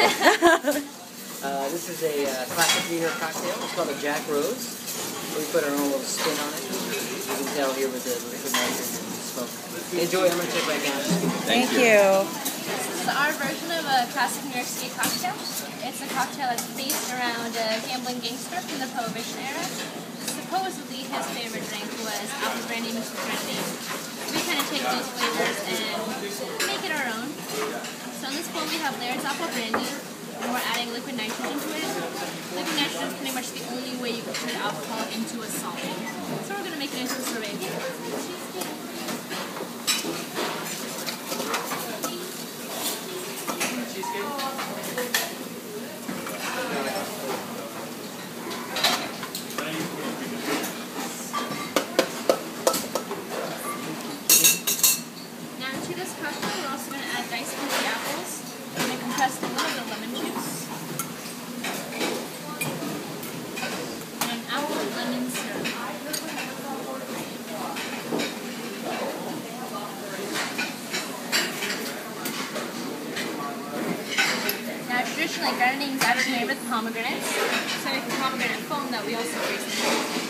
uh, this is a uh, classic New York cocktail. It's called a Jack Rose. We put our own little spin on it. You can tell here with the liquid nitrogen smoke. Enjoy. I'm going to take my down. Thank, you. This is our version of a classic New York City cocktail. It's a cocktail that's based around a gambling gangster from the Prohibition era. Supposedly, his favorite drink was apple brandy mixed Brandy. We kind of take those flavors and make it our own. So in this bowl we have apple brandy, and we're adding liquid nitrogen to it. Liquid nitrogen is pretty much the only way you can turn alcohol into a solid. So we're going to make it into a sorbet. Now to this cocktail, we're also going to add diced candy apples and a little of lemon juice. And an apple lemon syrup. Now traditionally grenadine is actually made with pomegranates, so pomegranate foam that we also freeze.